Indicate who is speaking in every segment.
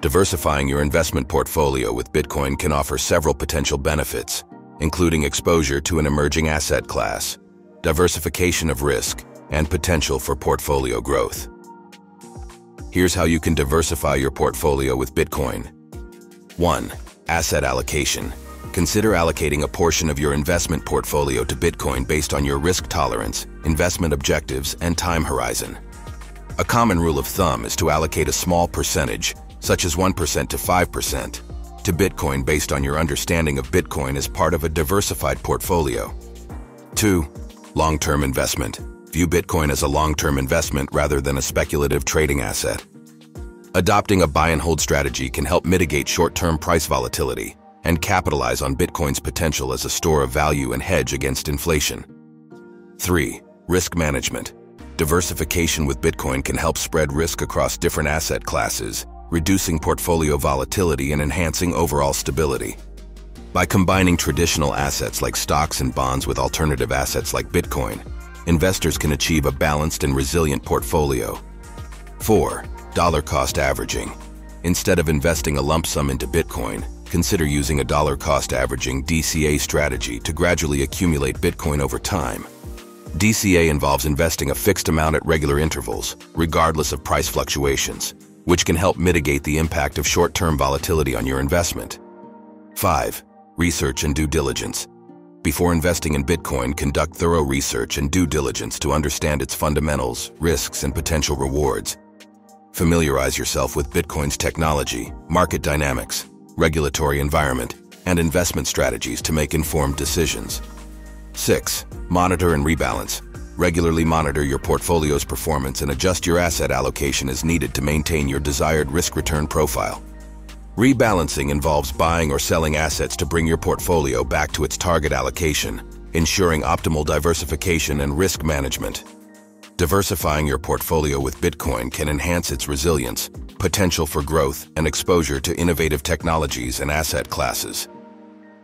Speaker 1: Diversifying your investment portfolio with Bitcoin can offer several potential benefits, including exposure to an emerging asset class, diversification of risk, and potential for portfolio growth. Here's how you can diversify your portfolio with Bitcoin. 1. Asset allocation. Consider allocating a portion of your investment portfolio to Bitcoin based on your risk tolerance, investment objectives, and time horizon. A common rule of thumb is to allocate a small percentage, such as 1% to 5%, to Bitcoin based on your understanding of Bitcoin as part of a diversified portfolio. 2. Long-term investment. View Bitcoin as a long-term investment rather than a speculative trading asset. Adopting a buy-and-hold strategy can help mitigate short-term price volatility and capitalize on Bitcoin's potential as a store of value and hedge against inflation. 3. Risk management. Diversification with Bitcoin can help spread risk across different asset classes, reducing portfolio volatility and enhancing overall stability. By combining traditional assets like stocks and bonds with alternative assets like Bitcoin, investors can achieve a balanced and resilient portfolio. 4. Dollar cost averaging. Instead of investing a lump sum into Bitcoin, consider using a dollar cost averaging DCA strategy to gradually accumulate Bitcoin over time. DCA involves investing a fixed amount at regular intervals, regardless of price fluctuations, which can help mitigate the impact of short-term volatility on your investment. 5. Research and due diligence. Before investing in Bitcoin, conduct thorough research and due diligence to understand its fundamentals, risks, and potential rewards. Familiarize yourself with Bitcoin's technology, market dynamics, regulatory environment, and investment strategies to make informed decisions. 6. Monitor and rebalance. Regularly monitor your portfolio's performance and adjust your asset allocation as needed to maintain your desired risk-return profile. Rebalancing involves buying or selling assets to bring your portfolio back to its target allocation, ensuring optimal diversification and risk management. Diversifying your portfolio with Bitcoin can enhance its resilience, potential for growth, and exposure to innovative technologies and asset classes.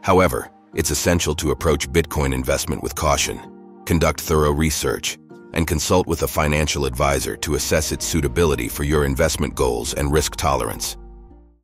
Speaker 1: However, it's essential to approach Bitcoin investment with caution, conduct thorough research, and consult with a financial advisor to assess its suitability for your investment goals and risk tolerance.